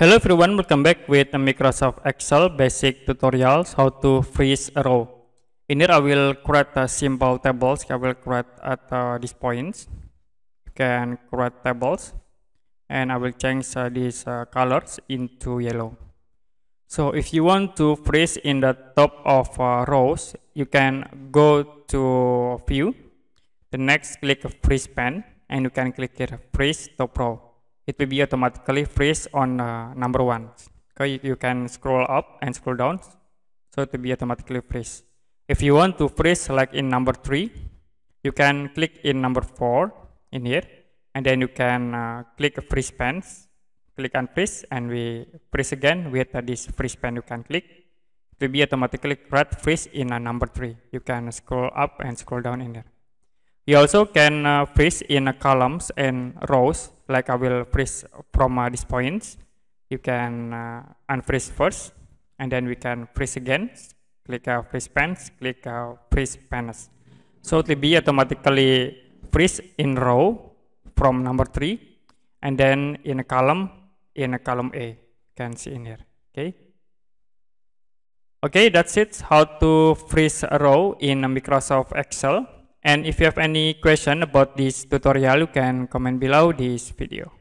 Hello everyone, welcome back with Microsoft Excel basic tutorials how to freeze a row. In here I will create a simple tables. I will create at uh, these points. You can create tables and I will change uh, these uh, colors into yellow. So if you want to freeze in the top of uh, rows, you can go to view. The next click freeze pane and you can click here freeze top row it will be automatically freeze on uh, number one. Okay, you, can scroll up and scroll down, so it will be automatically freeze. If you want to freeze like in number three, you can click in number four in here, and then you can uh, click freeze panes, click on freeze, and we freeze again with uh, this freeze pane. You can click. It will be automatically red freeze in uh, number three. You can scroll up and scroll down in there. You also can uh, freeze in uh, columns and rows like I will freeze from uh, these points. You can uh, unfreeze first, and then we can freeze again. Click uh, freeze panes, click uh, freeze panels. So it will be automatically freeze in row from number three, and then in a column, in a column A. You can see in here. Okay. Okay, that's it. How to freeze a row in Microsoft Excel. And if you have any question about this tutorial, you can comment below this video.